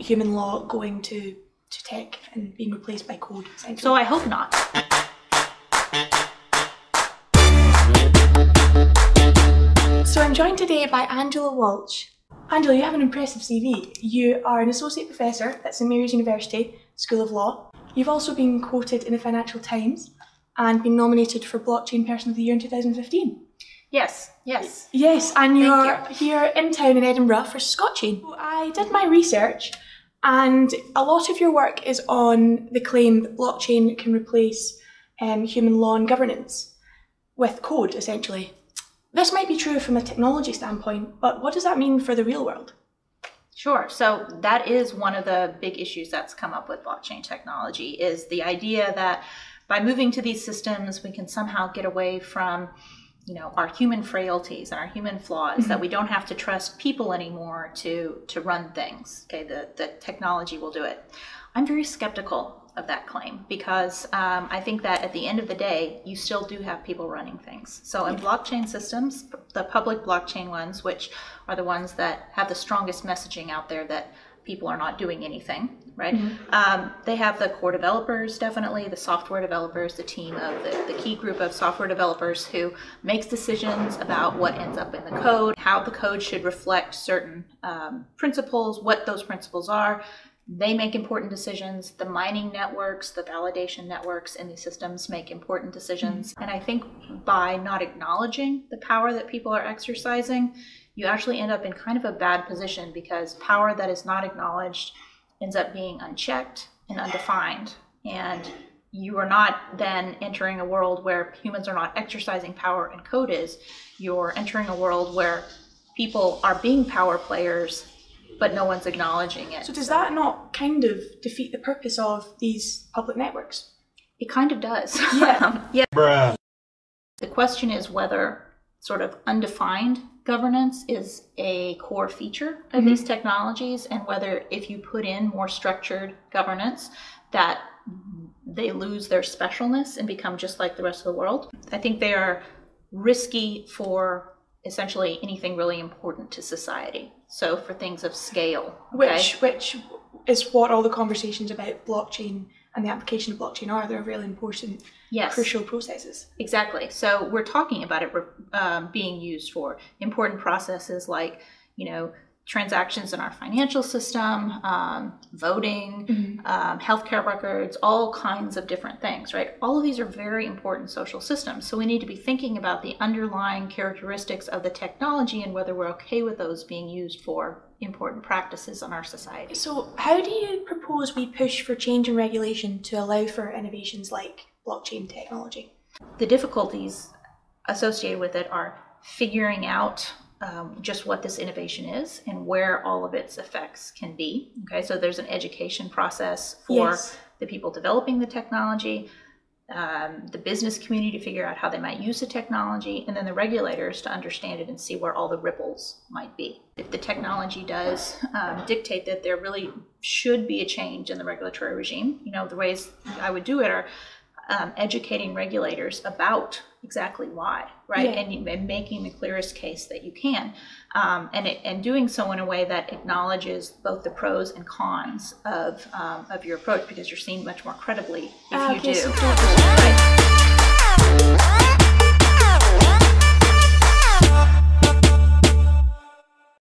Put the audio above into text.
human law going to, to tech and being replaced by code? So I hope not. So I'm joined today by Angela Walch. Angela, you have an impressive CV. You are an associate professor at St Mary's University School of Law. You've also been quoted in the Financial Times and been nominated for Blockchain Person of the Year in 2015. Yes, yes. Yes, and you're you. here in town in Edinburgh for Scotchain. I did my research, and a lot of your work is on the claim that blockchain can replace um, human law and governance with code, essentially. This might be true from a technology standpoint, but what does that mean for the real world? Sure. So that is one of the big issues that's come up with blockchain technology is the idea that by moving to these systems, we can somehow get away from you know our human frailties and our human flaws mm-hmm. that we don't have to trust people anymore to to run things okay the the technology will do it i'm very skeptical of that claim because um, i think that at the end of the day you still do have people running things so in blockchain systems the public blockchain ones which are the ones that have the strongest messaging out there that people are not doing anything, right? Mm-hmm. Um, they have the core developers, definitely, the software developers, the team of the, the key group of software developers who makes decisions about what ends up in the code, how the code should reflect certain um, principles, what those principles are. They make important decisions. The mining networks, the validation networks in these systems make important decisions. Mm-hmm. And I think by not acknowledging the power that people are exercising, you actually end up in kind of a bad position because power that is not acknowledged ends up being unchecked and undefined. And you are not then entering a world where humans are not exercising power and code is. You're entering a world where people are being power players, but no one's acknowledging it. So, does that not kind of defeat the purpose of these public networks? It kind of does. Yeah. um, yeah. Bruh. The question is whether sort of undefined governance is a core feature of mm-hmm. these technologies and whether if you put in more structured governance that they lose their specialness and become just like the rest of the world. I think they are risky for essentially anything really important to society. So for things of scale, okay? which which is what all the conversations about blockchain and the application of blockchain are. They're really important, yes. crucial processes. Exactly. So we're talking about it um, being used for important processes like, you know, transactions in our financial system, um, voting, mm-hmm. um, healthcare records, all kinds of different things, right? All of these are very important social systems. So we need to be thinking about the underlying characteristics of the technology and whether we're okay with those being used for important practices in our society. So, how do you propose we push for change in regulation to allow for innovations like blockchain technology? The difficulties associated with it are figuring out um, just what this innovation is and where all of its effects can be. Okay, so there's an education process for yes. the people developing the technology, um, the business community to figure out how they might use the technology, and then the regulators to understand it and see where all the ripples might be. If the technology does um, dictate that there really should be a change in the regulatory regime, you know, the ways I would do it are um, educating regulators about exactly why, right? Yeah. And, and, making the clearest case that you can, um, and it, and doing so in a way that acknowledges both the pros and cons of um, of your approach, because you're seen much more credibly if uh, you do. Right?